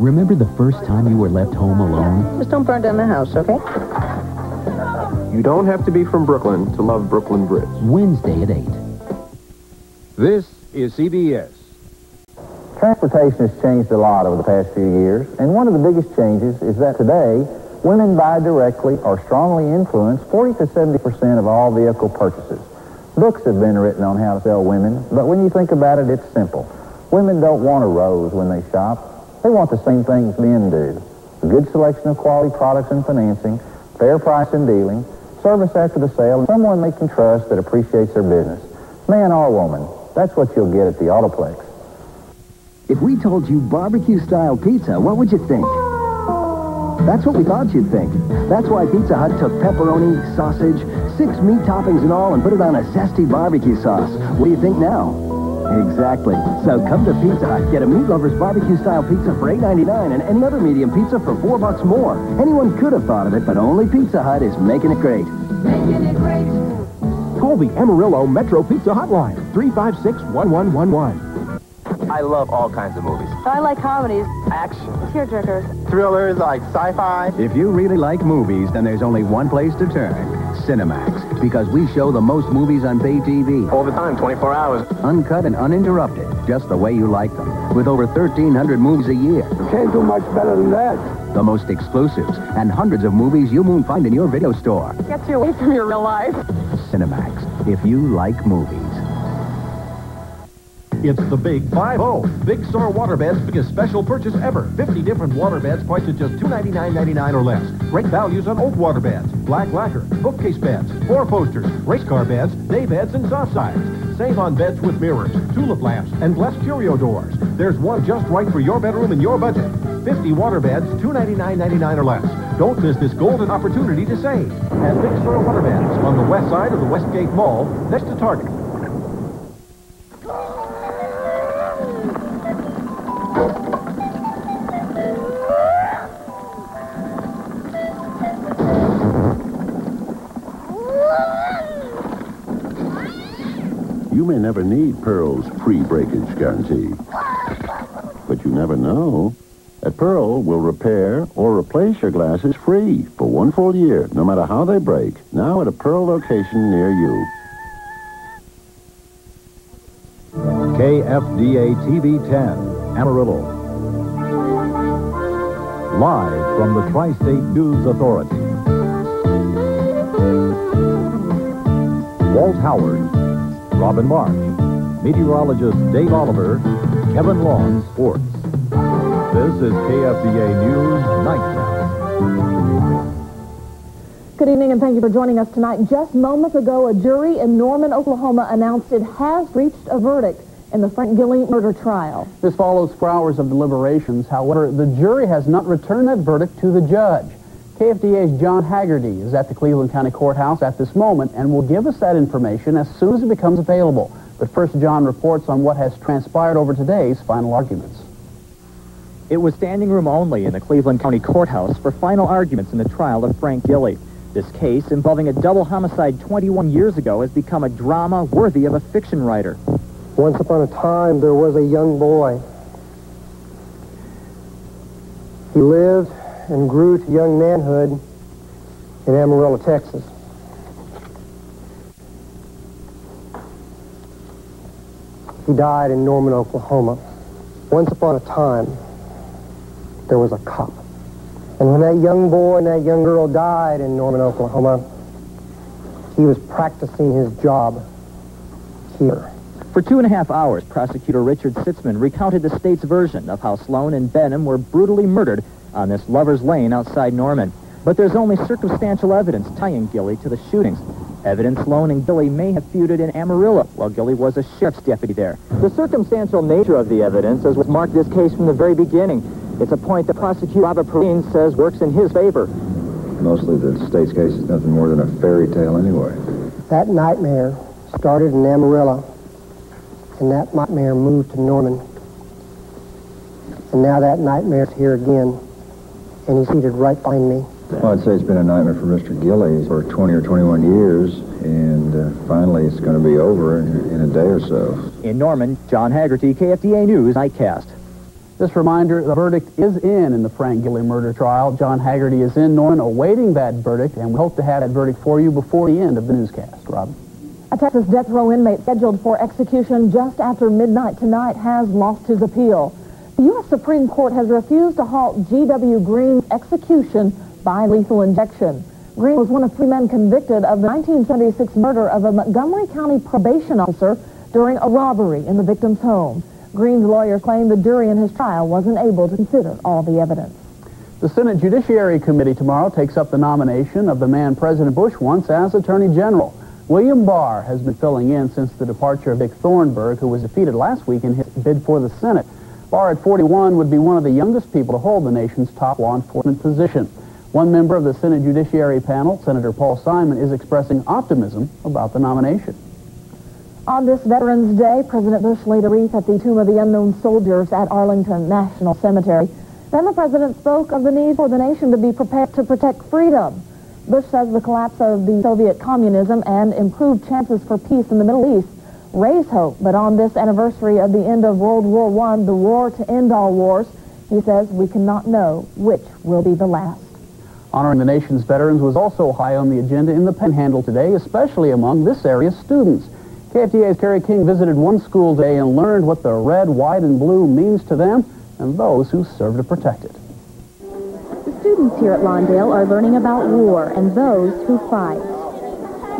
Remember the first time you were left home alone? Just don't burn down the house, okay? You don't have to be from Brooklyn to love Brooklyn Bridge. Wednesday at 8. This is CBS. Transportation has changed a lot over the past few years, and one of the biggest changes is that today, women buy directly or strongly influence 40 to 70 percent of all vehicle purchases. Books have been written on how to sell women, but when you think about it, it's simple. Women don't want a rose when they shop. They want the same things men do. A good selection of quality products and financing, fair price in dealing, service after the sale, and someone they can trust that appreciates their business. Man or woman, that's what you'll get at the Autoplex. If we told you barbecue-style pizza, what would you think? That's what we thought you'd think. That's why Pizza Hut took pepperoni, sausage, six meat toppings and all and put it on a zesty barbecue sauce. What do you think now? Exactly. So come to Pizza Hut. Get a Meat Lover's barbecue-style pizza for $8.99 and any other medium pizza for 4 bucks more. Anyone could have thought of it, but only Pizza Hut is making it great. Making it great. Call the Amarillo Metro Pizza Hotline, 356-1111. I love all kinds of movies. I like comedies. Action. Tearjerkers. Thrillers like sci-fi. If you really like movies, then there's only one place to turn. Cinemax. Because we show the most movies on pay TV. All the time, 24 hours. Uncut and uninterrupted, just the way you like them. With over 1,300 movies a year. You Can't do much better than that. The most exclusives and hundreds of movies you won't find in your video store. Gets you away from your real life. Cinemax. If you like movies. It's the Big 5-0. Big Store Waterbed's biggest special purchase ever. 50 different waterbeds priced at just $299.99 or less. Great values on old waterbeds, black lacquer, bookcase beds, four posters, race car beds, day beds, and soft sides. Save on beds with mirrors, tulip lamps, and blessed curio doors. There's one just right for your bedroom and your budget. 50 waterbeds, $299.99 or less. Don't miss this golden opportunity to save. At Big Store Waterbeds on the west side of the Westgate Mall, next to Target. You may never need Pearle's pre-breakage guarantee. But you never know. At Pearle, we'll repair or replace your glasses free for one full year, no matter how they break. Now at a Pearl location near you. KFDA TV 10, Amarillo. Live from the Tri-State News Authority. Walt Howard, Robin March, meteorologist Dave Oliver, Kevin Long, Sports. This is KFDA News Nightcast. Good evening and thank you for joining us tonight. Just moments ago, a jury in Norman, Oklahoma announced it has reached a verdict in the Frank Gilly murder trial. This follows four hours of deliberations. However, the jury has not returned that verdict to the judge. KFDA's John Haggerty is at the Cleveland County Courthouse at this moment and will give us that information as soon as it becomes available. But first, John reports on what has transpired over today's final arguments. It was standing room only in the Cleveland County Courthouse for final arguments in the trial of Frank Gilly. This case, involving a double homicide 21 years ago, has become a drama worthy of a fiction writer. Once upon a time, there was a young boy. He lived and grew to young manhood in Amarillo, Texas. He died in Norman, Oklahoma. Once upon a time, there was a cop. And when that young boy and that young girl died in Norman, Oklahoma, he was practicing his job here. For two and a half hours, prosecutor Richard Sitzman recounted the state's version of how Sloan and Benham were brutally murdered on this lover's lane outside Norman. But there's only circumstantial evidence tying Gilly to the shootings. Evidence Sloan and Gilly may have feuded in Amarillo while Gilly was a sheriff's deputy there. The circumstantial nature of the evidence has marked this case from the very beginning. It's a point that prosecutor Robert Perrine says works in his favor. Mostly the state's case is nothing more than a fairy tale anyway. That nightmare started in Amarillo, and that nightmare moved to Norman. And now that nightmare's here again, and he's seated right behind me. Well, I'd say it's been a nightmare for Mr. Gillies for 20 or 21 years, and uh, finally it's going to be over in, in a day or so. In Norman, John Haggerty, KFDA News, Nightcast. This reminder, the verdict is in in the Frank Gilly murder trial. John Haggerty is in Norman awaiting that verdict, and we hope to have that verdict for you before the end of the newscast. Rob. A Texas death row inmate scheduled for execution just after midnight tonight has lost his appeal. The U.S. Supreme Court has refused to halt G.W. Green's execution by lethal injection. Green was one of three men convicted of the 1976 murder of a Montgomery County probation officer during a robbery in the victim's home. Green's lawyers claim the jury in his trial wasn't able to consider all the evidence. The Senate Judiciary Committee tomorrow takes up the nomination of the man President Bush wants as Attorney General. William Barr has been filling in since the departure of Dick Thornburgh, who was defeated last week in his bid for the Senate. Barr at 41 would be one of the youngest people to hold the nation's top law enforcement position. One member of the Senate Judiciary panel, Senator Paul Simon, is expressing optimism about the nomination. On this Veterans Day, President Bush laid a wreath at the Tomb of the Unknown Soldiers at Arlington National Cemetery. Then the president spoke of the need for the nation to be prepared to protect freedom. Bush says the collapse of the Soviet communism and improved chances for peace in the Middle East raise hope. But on this anniversary of the end of World War I, the war to end all wars, he says we cannot know which will be the last. Honoring the nation's veterans was also high on the agenda in the Panhandle today, especially among this area's students. KFDA's Kerry King visited one school today and learned what the red, white, and blue means to them and those who serve to protect it. The students here at Lawndale are learning about war and those who fight.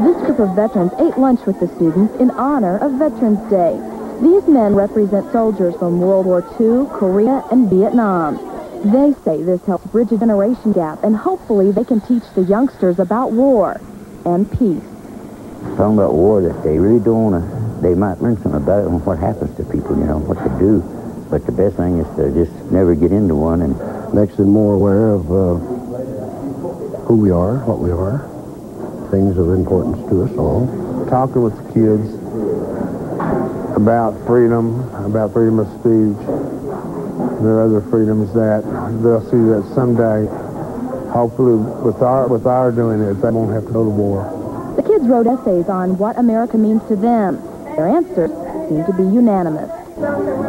This group of veterans ate lunch with the students in honor of Veterans Day. These men represent soldiers from World War II, Korea, and Vietnam. They say this helps bridge a generation gap, and hopefully they can teach the youngsters about war and peace talking about war that they really don't want to, they might learn something about it and what happens to people, you know, what to do. But the best thing is to just never get into one and makes them more aware of uh, who we are, what we are, things of importance to us all. Talking with the kids about freedom, about freedom of speech. There are other freedoms that they'll see that someday, hopefully with our with our doing it, they won't have to go to war. The kids wrote essays on what America means to them. Their answers seem to be unanimous.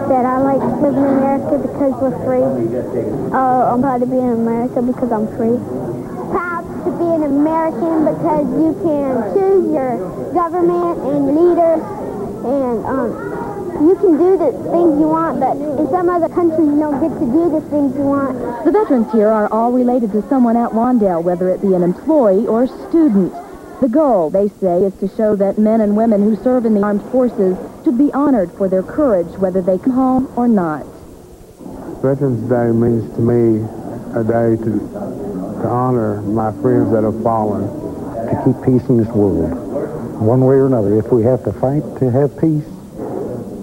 That I like to live in America because we're free. Uh, I'm proud to be in America because I'm free. Proud to be an American because you can choose your government and your leaders and um, you can do the things you want, but in some other countries you don't get to do the things you want. The veterans here are all related to someone at Lawndale, whether it be an employee or student. The goal, they say, is to show that men and women who serve in the armed forces should be honored for their courage, whether they come home or not. Veterans Day means to me a day to, to honor my friends that have fallen. To keep peace in this world, one way or another. If we have to fight to have peace,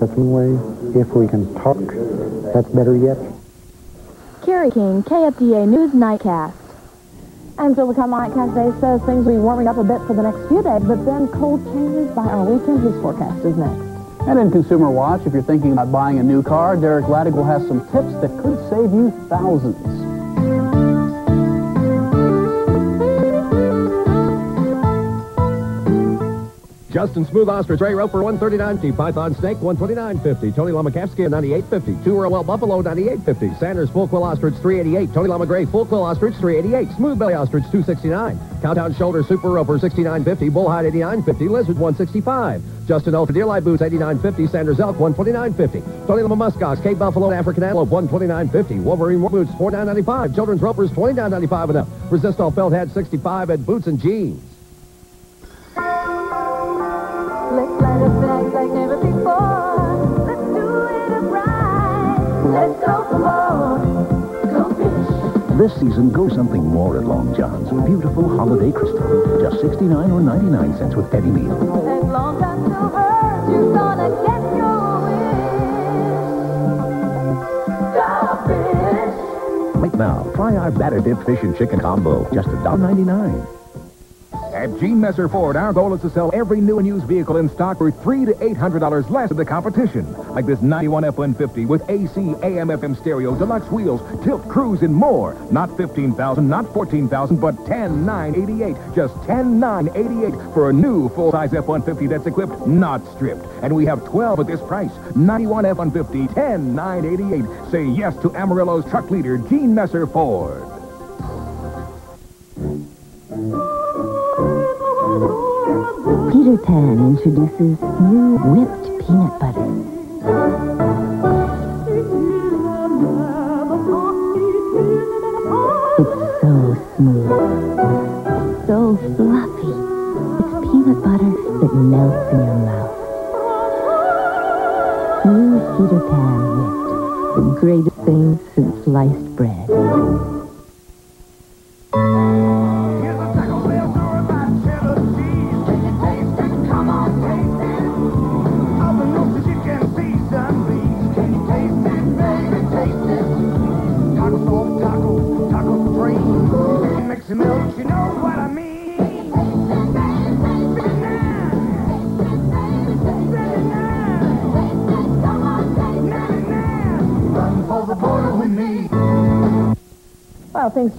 that's one way. If we can talk, that's better yet. Kerry King, KFDA News Nightcast. And Phil Mike Cafe says things will be warming up a bit for the next few days, but then cold changes by our weekend. His forecast is next. And in Consumer Watch, if you're thinking about buying a new car, Derek Ladig will have some tips that could save you thousands. Justin Smooth Ostrich, Ray Roper, 139.50. Python Snake, 129.50. Tony Lamakowski, 98.50. Two Well Buffalo, 98.50. Sanders Full Quill Ostrich, 388. Tony Lama Gray Full Quill Ostrich, 388. Smooth Belly Ostrich, 269. Countdown Shoulder Super Roper, 69.50. Bullhide, 89.50. Lizard, 165. Justin Elf Deerlight Boots, 89.50. Sanders Elk, 129.50. Tony Lama Muskox, Cape Buffalo, African Antelope, 129.50. Wolverine War Boots, 49.95. Children's Ropers, 29.95 and up. Resist All Felt Hat, 65 at Boots and Jeans. This season, go something more at Long John's. Beautiful holiday crystal. Just 69 or 99 cents with Eddie meal. And long time silver, you're gonna get your wish. Right now, try our batter dip fish and chicken combo. Just $1.99. At Gene Messer Ford, our goal is to sell every new and used vehicle in stock for three to eight hundred dollars less than the competition. Like this 91 F-150 with AC, AM, FM stereo, deluxe wheels, tilt cruise, and more. Not 15000 not 14000 but 10988 Just 10988 for a new full-size F-150 that's equipped, not stripped. And we have 12 at this price. 91 F-150, 10988 Say yes to Amarillo's truck leader, Gene Messer Ford. Peter Pan introduces new whipped peanut butter. It's so smooth, so fluffy. It's peanut butter that melts in your mouth. New Peter Pan whipped, the greatest thing since sliced bread.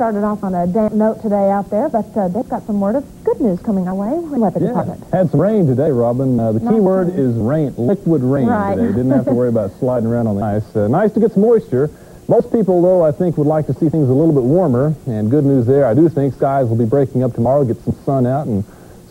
Started off on a damp note today out there, but uh, they've got some word of good news coming our way. in the Weather Department. Had some rain today, Robin. Uh, the key Nice word rain. is rain, liquid rain Right. today. Didn't have to worry about sliding around on the ice. Uh, nice to get some moisture. Most people, though, I think would like to see things a little bit warmer. And good news there, I do think skies will be breaking up tomorrow, get some sun out, and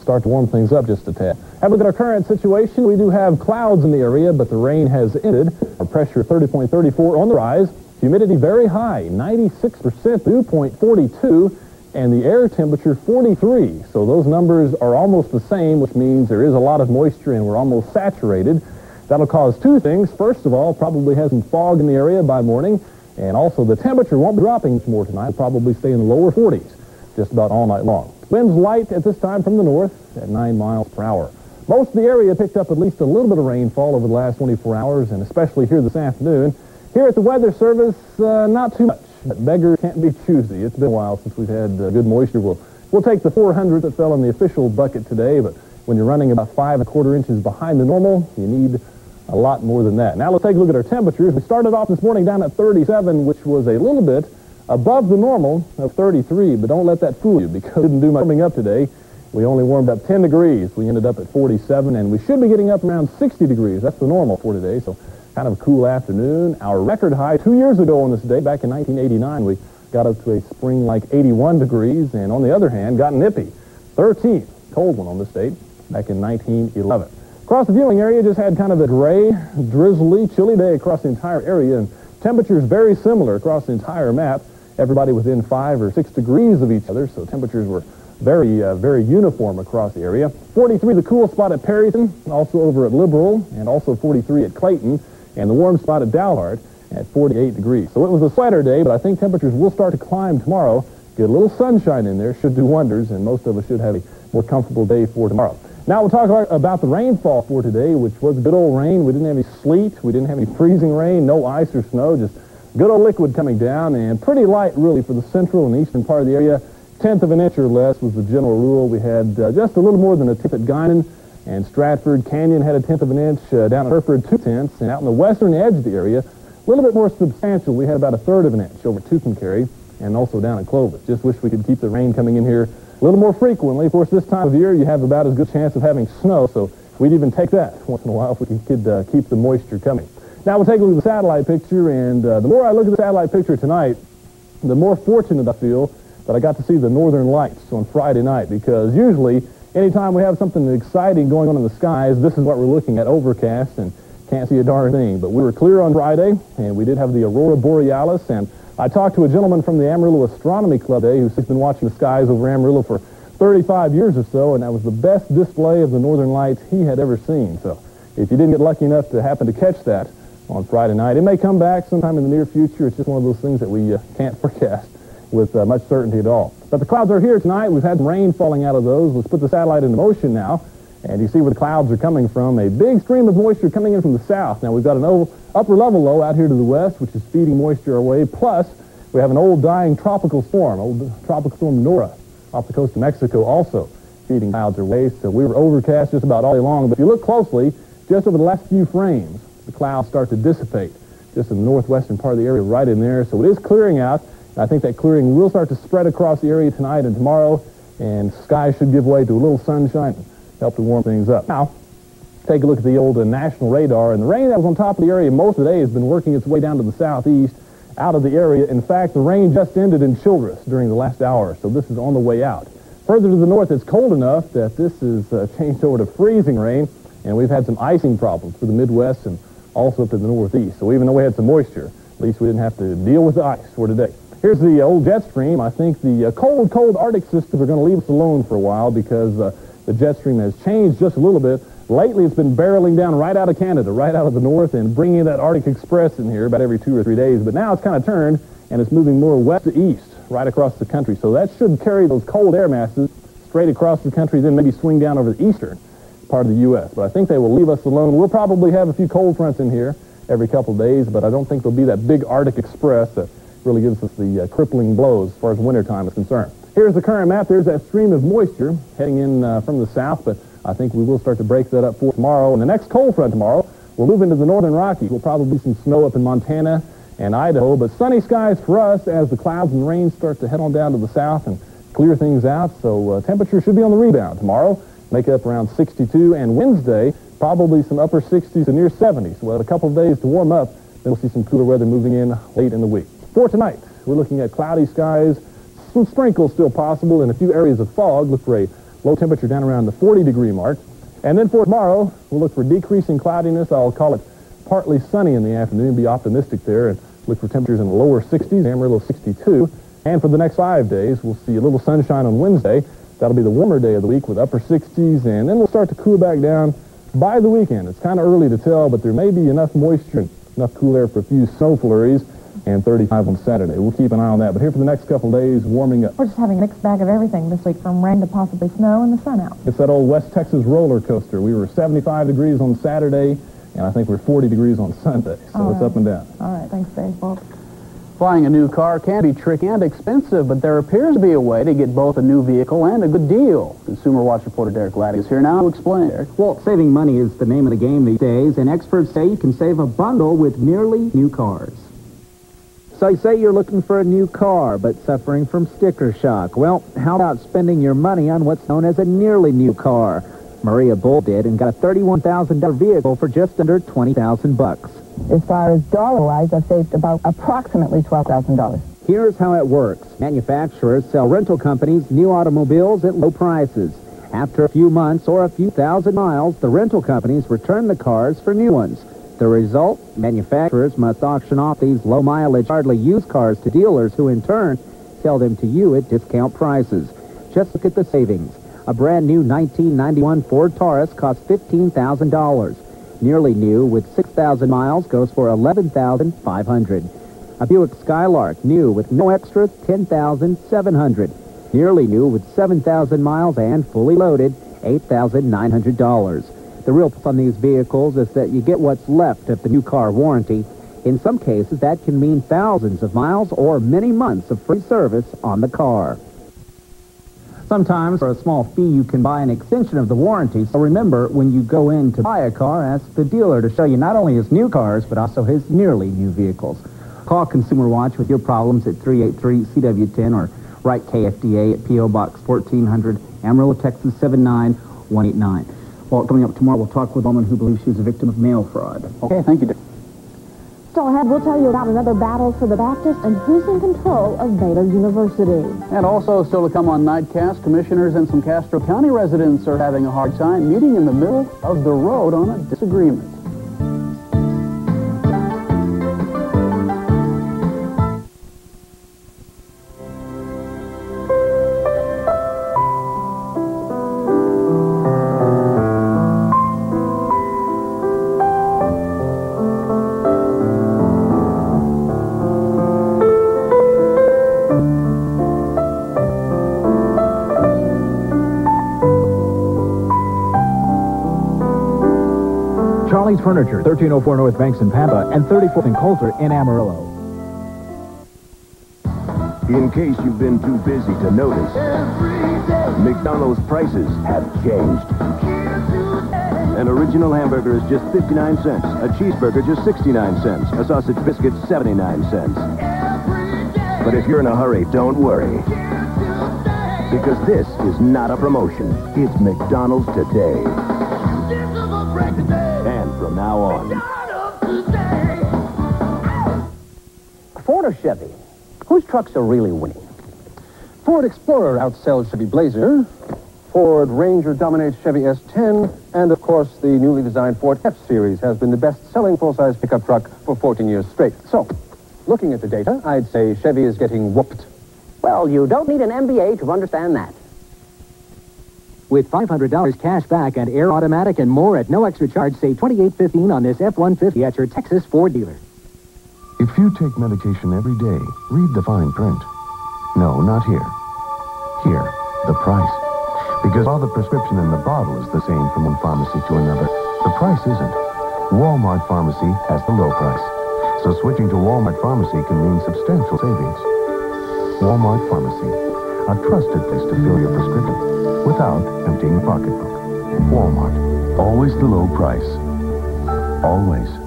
start to warm things up just a tad. Have a look at our current situation. We do have clouds in the area, but the rain has ended. Our pressure 30.34 on the rise. Humidity very high, 96%, dew point 42, and the air temperature 43. So those numbers are almost the same, which means there is a lot of moisture and we're almost saturated. That'll cause two things. First of all, probably has some fog in the area by morning, and also the temperature won't be dropping much more tonight. It'll probably stay in the lower 40s just about all night long. Winds light at this time from the north at 9 miles per hour. Most of the area picked up at least a little bit of rainfall over the last 24 hours, and especially here this afternoon. Here at the Weather Service, uh, not too much. But beggars can't be choosy. It's been a while since we've had uh, good moisture. We'll, we'll take the 400 that fell in the official bucket today, but when you're running about five and a quarter inches behind the normal, you need a lot more than that. Now let's take a look at our temperatures. We started off this morning down at 37, which was a little bit above the normal of 33, but don't let that fool you because it didn't do much warming up today. We only warmed up 10 degrees. We ended up at 47, and we should be getting up around 60 degrees. That's the normal for today, so kind of a cool afternoon. Our record high two years ago on this day, back in 1989, we got up to a spring-like 81 degrees, and on the other hand, got nippy. 13, cold one on this date, back in 1911. Across the viewing area, just had kind of a gray, drizzly, chilly day across the entire area, and temperatures very similar across the entire map. Everybody within five or six degrees of each other, so temperatures were very, uh, very uniform across the area. 43, the cool spot at Perryton, also over at Liberal, and also 43 at Clayton, and the warm spot at Dalhart at 48 degrees. So it was a sweater day, but I think temperatures will start to climb tomorrow. Get a little sunshine in there, should do wonders, and most of us should have a more comfortable day for tomorrow. Now we'll talk about, about the rainfall for today, which was good old rain. We didn't have any sleet. We didn't have any freezing rain, no ice or snow, just good old liquid coming down, and pretty light, really, for the central and eastern part of the area. Tenth of an inch or less was the general rule. We had uh, just a little more than a tenth at Guymon, and Stratford Canyon had a tenth of an inch. Uh, down at Hereford, two tenths, and out in the western edge of the area, a little bit more substantial. We had about a third of an inch over Tucumcari, and also down at Clovis. Just wish we could keep the rain coming in here a little more frequently. Of course, this time of year, you have about as good chance of having snow, so we'd even take that once in a while if we could uh, keep the moisture coming. Now we'll take a look at the satellite picture, and uh, the more I look at the satellite picture tonight, the more fortunate I feel that I got to see the northern lights on Friday night, because usually, anytime we have something exciting going on in the skies, this is what we're looking at, overcast, and can't see a darn thing. But we were clear on Friday, and we did have the aurora borealis, and I talked to a gentleman from the Amarillo Astronomy Club today who's been watching the skies over Amarillo for 35 years or so, and that was the best display of the northern lights he had ever seen. So if you didn't get lucky enough to happen to catch that on Friday night, it may come back sometime in the near future. It's just one of those things that we uh, can't forecast with uh, much certainty at all. But the clouds are here tonight. We've had rain falling out of those. Let's put the satellite into motion now. And you see where the clouds are coming from. A big stream of moisture coming in from the south. Now we've got an upper level low out here to the west, which is feeding moisture our way. Plus, we have an old dying tropical storm, old tropical storm Nora, off the coast of Mexico also. feeding clouds our way. So we were overcast just about all day long. But if you look closely, just over the last few frames, the clouds start to dissipate just in the northwestern part of the area right in there. So it is clearing out. I think that clearing will start to spread across the area tonight and tomorrow, and skies should give way to a little sunshine and help to warm things up. Now, take a look at the old uh, national radar, and the rain that was on top of the area most of the day has been working its way down to the southeast, out of the area. In fact, the rain just ended in Childress during the last hour, so this is on the way out. Further to the north, it's cold enough that this is uh, changed over to freezing rain, and we've had some icing problems for the Midwest and also up to the northeast. So even though we had some moisture, at least we didn't have to deal with the ice for today. Here's the old jet stream. I think the uh, cold, cold Arctic systems are going to leave us alone for a while because uh, the jet stream has changed just a little bit. Lately, it's been barreling down right out of Canada, right out of the north, and bringing that Arctic Express in here about every two or three days. But now it's kind of turned, and it's moving more west to east, right across the country. So that should carry those cold air masses straight across the country, then maybe swing down over the eastern part of the U.S. But I think they will leave us alone. We'll probably have a few cold fronts in here every couple of days, but I don't think there'll be that big Arctic Express that really gives us the uh, crippling blows as far as wintertime is concerned. Here's the current map. There's that stream of moisture heading in uh, from the south, but I think we will start to break that up for tomorrow. And the next cold front tomorrow we'll move into the northern Rockies. We'll probably see some snow up in Montana and Idaho, but sunny skies for us as the clouds and rain start to head on down to the south and clear things out. So uh, temperature should be on the rebound tomorrow. Make it up around 62, and Wednesday, probably some upper 60s to near 70s. We'll have a couple of days to warm up, then we'll see some cooler weather moving in late in the week. For tonight, we're looking at cloudy skies, some sprinkles still possible, and a few areas of fog. Look for a low temperature down around the 40 degree mark. And then for tomorrow, we'll look for decreasing cloudiness. I'll call it partly sunny in the afternoon. Be optimistic there and look for temperatures in the lower 60s, Amarillo 62. And for the next five days, we'll see a little sunshine on Wednesday. That'll be the warmer day of the week with upper 60s, and then we'll start to cool back down by the weekend. It's kind of early to tell, but there may be enough moisture and enough cool air for a few snow flurries and 35 on Saturday. We'll keep an eye on that. But here for the next couple of days, warming up. We're just having a mixed bag of everything this week, from rain to possibly snow and the sun out. It's that old West Texas roller coaster. We were 75 degrees on Saturday, and I think we're 40 degrees on Sunday. So All it's right. up and down. All right, thanks, Dave. Well, Flying a new car can be tricky and expensive, but there appears to be a way to get both a new vehicle and a good deal. Consumer Watch reporter Derek Laddie is here now to explain. Derek. Well, saving money is the name of the game these days, and experts say you can save a bundle with nearly new cars. So you say you're looking for a new car, but suffering from sticker shock. Well, how about spending your money on what's known as a nearly new car? Maria Bull did and got a $31,000 vehicle for just under 20000 bucks. As far as dollar-wise, I've saved about approximately $12,000. Here's how it works. Manufacturers sell rental companies new automobiles at low prices. After a few months or a few thousand miles, the rental companies return the cars for new ones. The result, manufacturers must auction off these low-mileage, hardly used cars to dealers who in turn sell them to you at discount prices. Just look at the savings. A brand new 1991 Ford Taurus costs $15,000. Nearly new with 6,000 miles goes for 11,500. A Buick Skylark new with no extras 10700 Nearly new with 7,000 miles and fully loaded $8,900 The real on these vehicles is that you get what's left of the new car warranty. In some cases, that can mean thousands of miles or many months of free service on the car. Sometimes, for a small fee, you can buy an extension of the warranty. So remember, when you go in to buy a car, ask the dealer to show you not only his new cars, but also his nearly new vehicles. Call Consumer Watch with your problems at 383-CW10 or write KFDA at P.O. Box 1400, Amarillo, Texas 79189. Well, coming up tomorrow, we'll talk with a woman who believes she's a victim of mail fraud. Okay, thank you, Derek. still ahead, we'll tell you about another battle for the Baptist and who's in control of Baylor University. And also, still to come on Nightcast, commissioners and some Castro County residents are having a hard time meeting in the middle of the road on a disagreement. Furniture, 1304 North Banks in Pampa and 34th and Coulter in Amarillo. In case you've been too busy to notice, McDonald's prices have changed. An original hamburger is just 59 cents. A cheeseburger just 69 cents. A sausage biscuit 79 cents. But if you're in a hurry, don't worry. Because this is not a promotion. It's McDonald's today. Whose trucks are really winning? Ford Explorer outsells Chevy Blazer. Ford Ranger dominates Chevy S10. And, of course, the newly designed Ford F-Series has been the best-selling full-size pickup truck for 14 years straight. So, looking at the data, I'd say Chevy is getting whooped. Well, you don't need an MBA to understand that. With $500 cash back and air automatic and more at no extra charge, save $28.15 on this F-150 at your Texas Ford dealer. If you take medication every day, read the fine print. No, not here. Here, the price. Because while the prescription in the bottle is the same from one pharmacy to another, the price isn't. Walmart Pharmacy has the low price. So switching to Walmart Pharmacy can mean substantial savings. Walmart Pharmacy, a trusted place to fill your prescription without emptying your pocketbook. Walmart, always the low price. Always.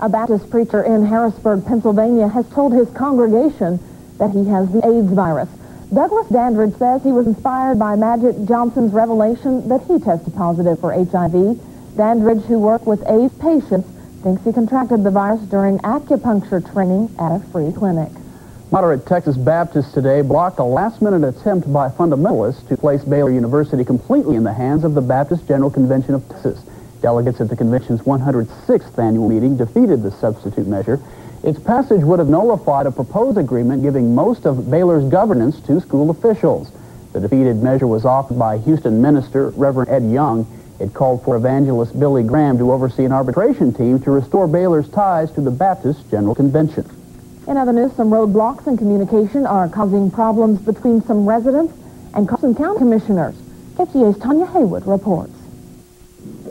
A Baptist preacher in Harrisburg, Pennsylvania, has told his congregation that he has the AIDS virus. Douglas Dandridge says he was inspired by Magic Johnson's revelation that he tested positive for HIV. Dandridge, who worked with AIDS patients, thinks he contracted the virus during acupuncture training at a free clinic. Moderate Texas Baptists today blocked a last-minute attempt by fundamentalists to place Baylor University completely in the hands of the Baptist General Convention of Texas. Delegates at the convention's 106th annual meeting defeated the substitute measure. Its passage would have nullified a proposed agreement giving most of Baylor's governance to school officials. The defeated measure was offered by Houston minister Reverend Ed Young. It called for evangelist Billy Graham to oversee an arbitration team to restore Baylor's ties to the Baptist General Convention. In other news, some roadblocks in communication are causing problems between some residents and Castro County commissioners. KFDA's Tanya Haywood reports.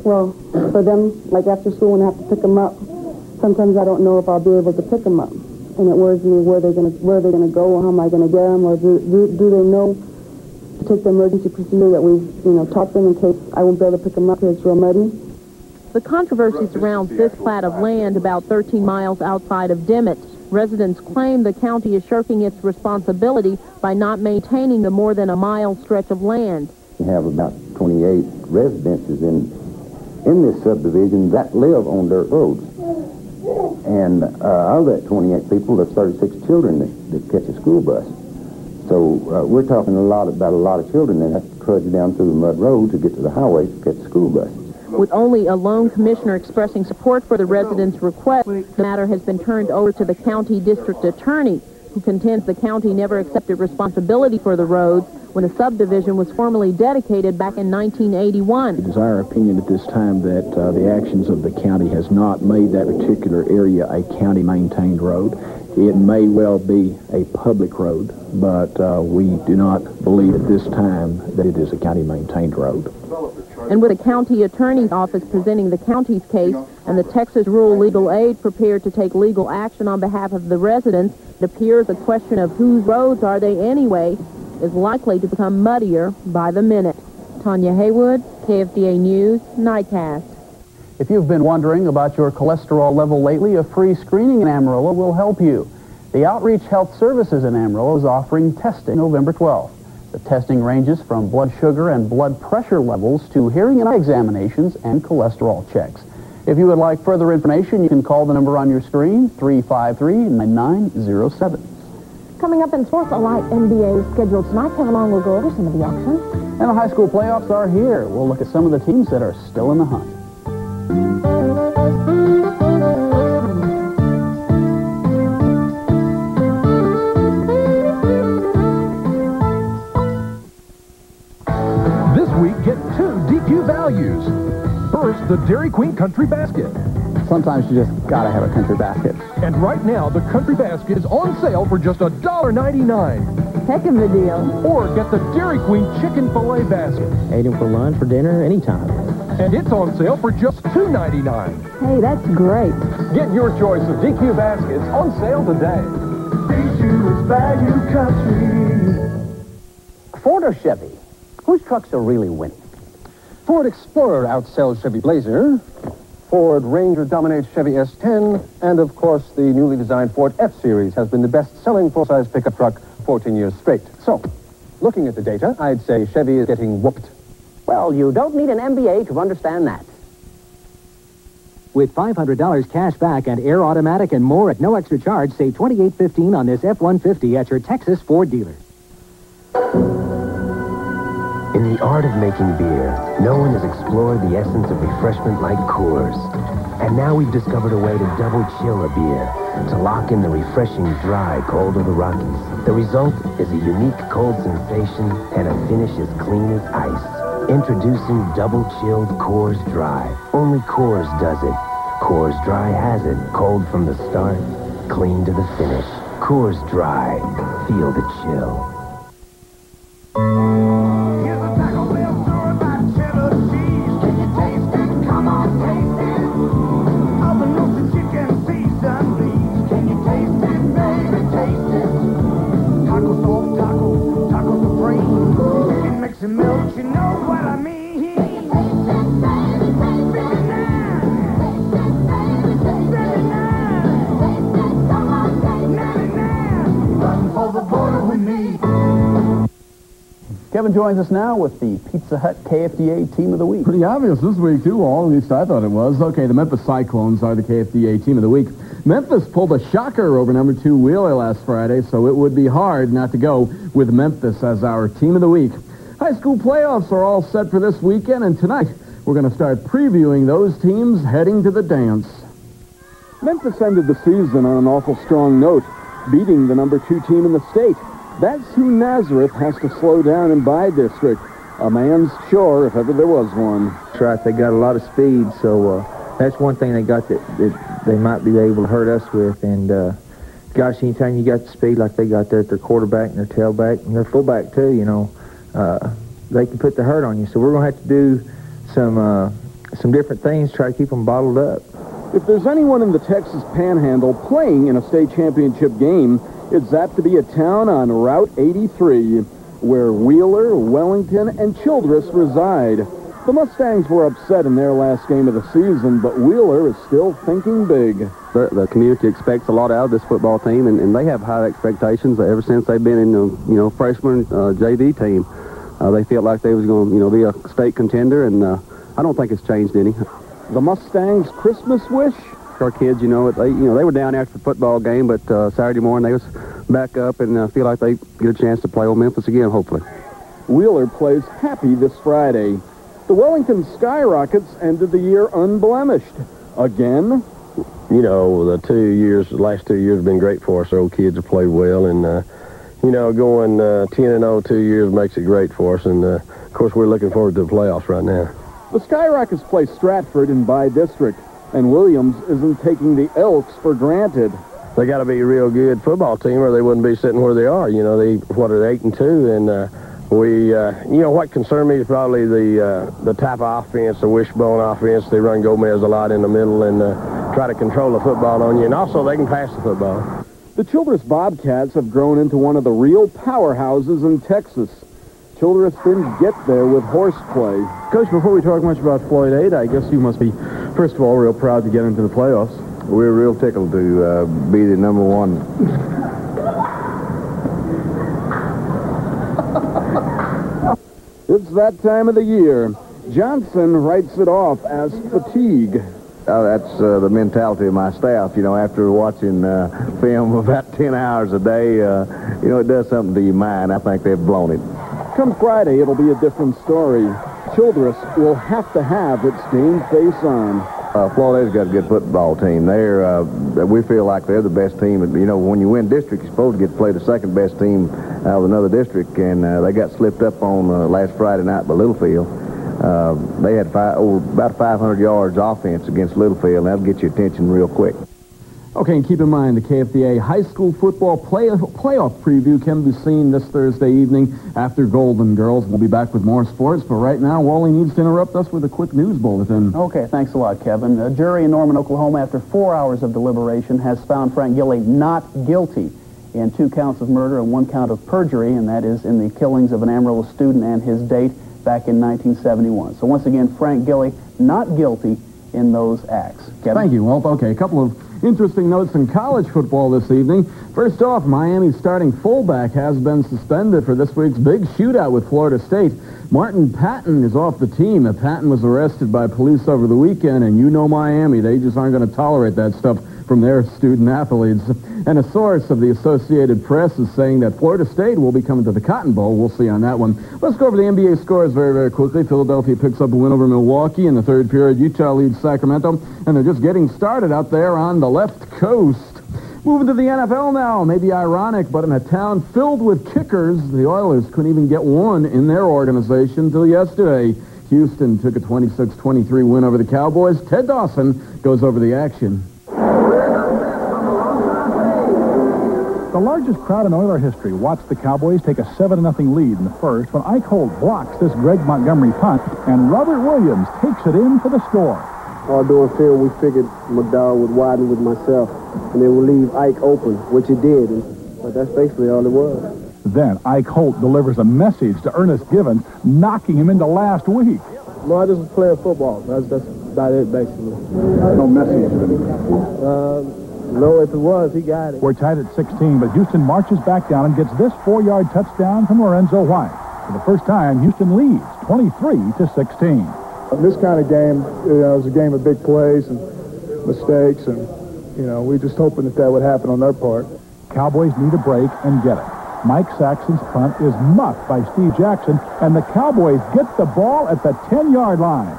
Well, for them, like after school when I have to pick them up, sometimes I don't know if I'll be able to pick them up. And it worries me where they're going to where they're going to go or how am I going to get them or do, do, do they know to take the emergency procedure that we've, you know, taught them in case I won't be able to pick them up because it's real muddy. The controversy surrounds this plat of land about 13 miles outside of Dimmitt. Residents claim the county is shirking its responsibility by not maintaining the more than a mile stretch of land. We have about 28 residences in in this subdivision that live on dirt roads. And uh, of that 28 people, there's 36 children that, that catch a school bus. So uh, we're talking a lot about a lot of children that have to trudge down through the mud road to get to the highway to catch school buses. With only a lone commissioner expressing support for the residents' request, the matter has been turned over to the county district attorney, who contends the county never accepted responsibility for the roads when a subdivision was formally dedicated back in 1981. It is our opinion at this time that uh, the actions of the county has not made that particular area a county-maintained road. It may well be a public road, but uh, we do not believe at this time that it is a county-maintained road. And with the county attorney's office presenting the county's case and the Texas Rural Legal Aid prepared to take legal action on behalf of the residents, it appears a question of whose roads are they anyway is likely to become muddier by the minute. Tanya Haywood, KFDA News, Nightcast. If you've been wondering about your cholesterol level lately, a free screening in Amarillo will help you. The Outreach Health Services in Amarillo is offering testing November 12th. The testing ranges from blood sugar and blood pressure levels to hearing and eye examinations and cholesterol checks. If you would like further information, you can call the number on your screen, 353-9907. Coming up in sports, a light NBA scheduled tonight. Kevin Long will go over some of the action. And the high school playoffs are here. We'll look at some of the teams that are still in the hunt. This week, get two DQ values. First, the Dairy Queen Country Basket. Sometimes you just gotta have a country basket. And right now, the Country Basket is on sale for just $1.99. Heck of a deal. Or get the Dairy Queen Chicken Filet Basket. Ate them for lunch, for dinner, anytime. And it's on sale for just $2.99. Hey, that's great. Get your choice of DQ baskets on sale today. station is value country. Ford or Chevy? Whose trucks are really winning? Ford Explorer outsells Chevy Blazer. Ford Ranger dominates Chevy S10. And, of course, the newly designed Ford F-Series has been the best-selling full-size pickup truck 14 years straight. So, looking at the data, I'd say Chevy is getting whooped. Well, you don't need an MBA to understand that. With $500 cash back and air automatic and more at no extra charge, save $28.15 on this F-150 at your Texas Ford dealer. The art of making beer, no one has explored the essence of refreshment like Coors. And now we've discovered a way to double chill a beer, to lock in the refreshing dry cold of the Rockies. The result is a unique cold sensation and a finish as clean as ice. Introducing double chilled Coors Dry. Only Coors does it. Coors Dry has it. Cold from the start, clean to the finish. Coors Dry. Feel the chill. Kevin joins us now with the Pizza Hut KFDA Team of the Week. Pretty obvious this week, too, all. At least I thought it was. Okay, the Memphis Cyclones are the KFDA Team of the Week. Memphis pulled a shocker over number two Wheeler last Friday, so it would be hard not to go with Memphis as our Team of the Week. High school playoffs are all set for this weekend, and tonight we're going to start previewing those teams heading to the dance. Memphis ended the season on an awful strong note, beating the number two team in the state. That's who Nazareth has to slow down in bi-district. A man's chore, if ever there was one. That's right. They got a lot of speed, so uh, that's one thing they got that, that they might be able to hurt us with. And uh, gosh, anytime you got the speed like they got there at their quarterback and their tailback and their fullback too, you know, uh, they can put the hurt on you. So we're going to have to do some uh, some different things, try to keep them bottled up. If there's anyone in the Texas Panhandle playing in a state championship game, it's apt to be a town on Route 83, where Wheeler, Wellington, and Childress reside. The Mustangs were upset in their last game of the season, but Wheeler is still thinking big. The, the community expects a lot out of this football team, and, and they have high expectations ever since they've been in the you know freshman uh, JV team. Uh, they felt like they was going to you know be a state contender, and uh, I don't think it's changed any. The Mustangs' Christmas wish? Our kids, you know, they you know they were down after the football game, but uh, Saturday morning they was back up and uh, feel like they get a chance to play with Memphis again, hopefully. Wheeler plays happy this Friday. The Wellington Skyrockets ended the year unblemished. Again? You know, the two years, the last two years have been great for us. Our old kids have played well, and, uh, you know, going uh, 10 and 0 two years makes it great for us. And, uh, of course, we're looking forward to the playoffs right now. The Skyrockets play Stratford in bi-district, and Williams isn't taking the Elks for granted. They got to be a real good football team, or they wouldn't be sitting where they are. You know, they what are they, eight and two, and uh, we, uh, you know, what concerned me is probably the uh, the type of offense, the wishbone offense. They run Gomez a lot in the middle and uh, try to control the football on you, and also they can pass the football. The Childress Bobcats have grown into one of the real powerhouses in Texas. Childress didn't get there with horseplay. Coach, before we talk much about Floydada, I guess you must be, first of all, real proud to get into the playoffs. We're real tickled to uh, be the number one. It's that time of the year. Johnson writes it off as fatigue. Uh, that's uh, the mentality of my staff. You know, after watching uh, film about 10 hours a day, uh, you know, it does something to your mind. I think they've blown it. Come Friday, it'll be a different story. Childress will have to have its game face on. Uh, Floydada's got a good football team. They're, uh, we feel like they're the best team. You know, when you win district, you're supposed to get to play the second best team out of another district, and uh, they got slipped up on uh, last Friday night by Littlefield. Uh, they had five, over about 500 yards offense against Littlefield, and that'll get your attention real quick. Okay, and keep in mind the KFDA high school football play- playoff preview can be seen this Thursday evening after Golden Girls. We'll be back with more sports, but right now, Wally needs to interrupt us with a quick news bulletin. Okay, thanks a lot, Kevin. A jury in Norman, Oklahoma, after four hours of deliberation, has found Frank Gilly not guilty in two counts of murder and one count of perjury, and that is in the killings of an Amarillo student and his date back in 1971. So once again, Frank Gilly not guilty in those acts. Kevin? Thank you, Walt. Okay, a couple of interesting notes in college football this evening. First off, Miami's starting fullback has been suspended for this week's big shootout with Florida State. Martin Patton is off the team. Patton was arrested by police over the weekend, and you know Miami. They just aren't going to tolerate that stuff from their student athletes. And a source of the Associated Press is saying that Florida State will be coming to the Cotton Bowl. We'll see on that one. Let's go over the NBA scores very, very quickly. Philadelphia picks up a win over Milwaukee in the third period. Utah leads Sacramento, and they're just getting started out there on the left coast. Moving to the NFL now, maybe ironic, but in a town filled with kickers, the Oilers couldn't even get one in their organization until yesterday. Houston took a 26-23 win over the Cowboys. Ted Dawson goes over the action. The largest crowd in Oiler history watched the Cowboys take a 7-0 lead in the first when Ike Holt blocks this Greg Montgomery punt, and Robert Williams takes it in for the score. All during field, we figured McDowell would widen with myself, and then we'll leave Ike open, which it did. And, but that's basically all it was. Then Ike Holt delivers a message to Ernest Givins, knocking him into last week. No, I just was playing football. That's, that's about it, basically. No message. Uh, no, if it was, he got it. We're tied at 16, but Houston marches back down and gets this four-yard touchdown from Lorenzo White. For the first time, Houston leads 23 to 16. This kind of game, you know, is a game of big plays and mistakes, and you know, we just hoping that that would happen on their part. Cowboys need a break and get it. Mike Saxon's punt is muffed by Steve Jackson, and the Cowboys get the ball at the 10-yard line.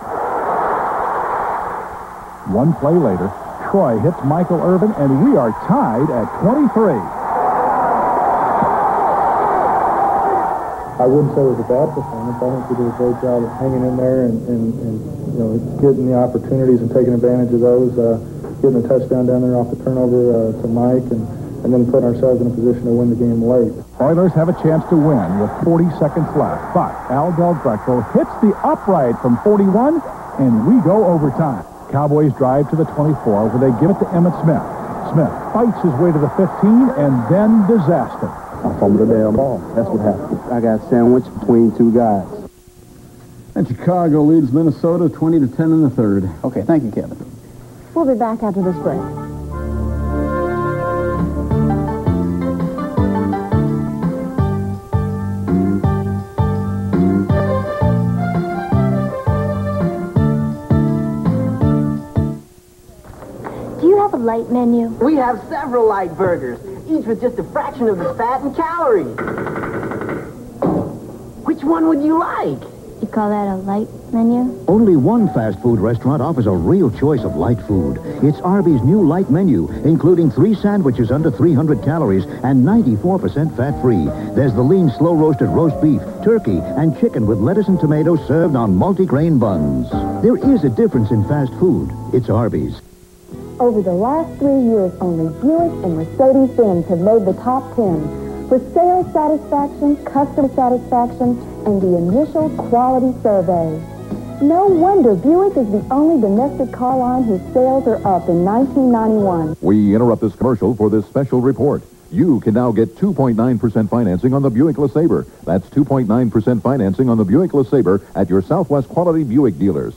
One play later, Troy hits Michael Irvin, and we are tied at 23. I wouldn't say it was a bad performance. I think we did a great job of hanging in there and, and, and you know, getting the opportunities and taking advantage of those, uh, getting a touchdown down there off the turnover uh, to Mike, and, and then putting ourselves in a position to win the game late. Oilers have a chance to win with 40 seconds left, but Al Del Greco hits the upright from 41, and we go overtime. Cowboys drive to the 24 where they give it to Emmitt Smith. Smith fights his way to the 15 and then disaster. I fumbled the damn ball. That's what happened. I got sandwiched between two guys. And Chicago leads Minnesota 20 to 10 in the third. Okay, thank you, Kevin. We'll be back after this break. Do you have a light menu? We have several light burgers, each with just a fraction of the fat and calories. Which one would you like? You call that a light menu? Only one fast food restaurant offers a real choice of light food. It's Arby's new light menu, including three sandwiches under 300 calories and 94% fat-free. There's the lean, slow-roasted roast beef, turkey, and chicken with lettuce and tomatoes served on multi-grain buns. There is a difference in fast food. It's Arby's. Over the last three years, only Buick and Mercedes-Benz have made the top 10 for sales satisfaction, customer satisfaction, and the initial quality survey. No wonder Buick is the only domestic car line whose sales are up in 1991. We interrupt this commercial for this special report. You can now get 2.9% financing on the Buick LeSabre. That's 2.9% financing on the Buick LeSabre at your Southwest Quality Buick dealers.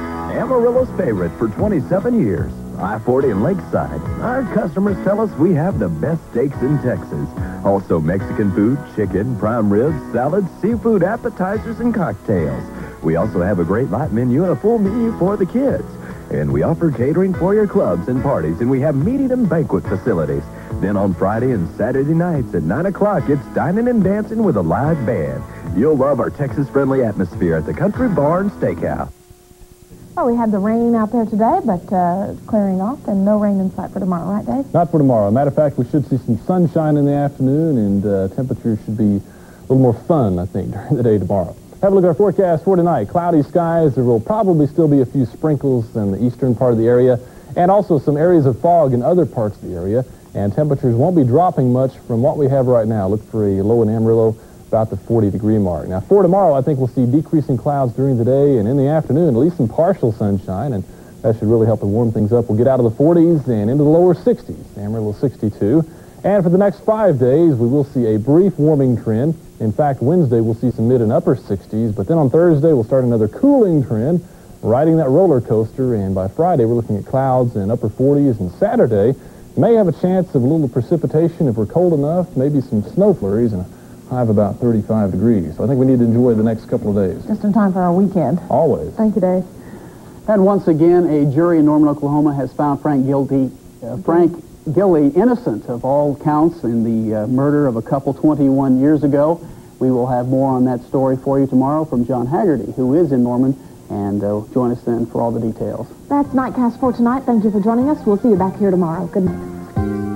Amarillo's favorite for 27 years. I-40 and Lakeside. Our customers tell us we have the best steaks in Texas. Also Mexican food, chicken, prime ribs, salads, seafood appetizers, and cocktails. We also have a great light menu and a full menu for the kids. And we offer catering for your clubs and parties, and we have meeting and banquet facilities. Then on Friday and Saturday nights at 9 o'clock, it's dining and dancing with a live band. You'll love our Texas-friendly atmosphere at the Country Barn Steakhouse. Well, we had the rain out there today, but uh, clearing off, and no rain in sight for tomorrow, right, Dave? Not for tomorrow. Matter of fact, we should see some sunshine in the afternoon, and uh, temperatures should be a little more fun, I think, during the day tomorrow. Have a look at our forecast for tonight. Cloudy skies. There will probably still be a few sprinkles in the eastern part of the area, and also some areas of fog in other parts of the area. And temperatures won't be dropping much from what we have right now. Look for a low in Amarillo about the 40 degree mark. Now, for tomorrow, I think we'll see decreasing clouds during the day and in the afternoon, at least some partial sunshine, and That should really help to warm things up. We'll get out of the 40s and into the lower 60s. Amarillo 62. And for the next five days, we will see a brief warming trend. In fact, Wednesday we'll see some mid and upper 60s, but then on Thursday we'll start another cooling trend, riding that roller coaster, and by Friday we're looking at clouds and upper 40s, and Saturday may have a chance of a little precipitation if we're cold enough, maybe some snow flurries, and high of about 35 degrees. So I think we need to enjoy the next couple of days. Just in time for our weekend. Always. Thank you, Dave. And once again, a jury in Norman, Oklahoma has found Frank guilty, uh, Frank Gilly innocent of all counts in the uh, murder of a couple 21 years ago. We will have more on that story for you tomorrow from John Haggerty, who is in Norman, and uh, join us then for all the details. That's Nightcast for tonight. Thank you for joining us. We'll see you back here tomorrow. Good night.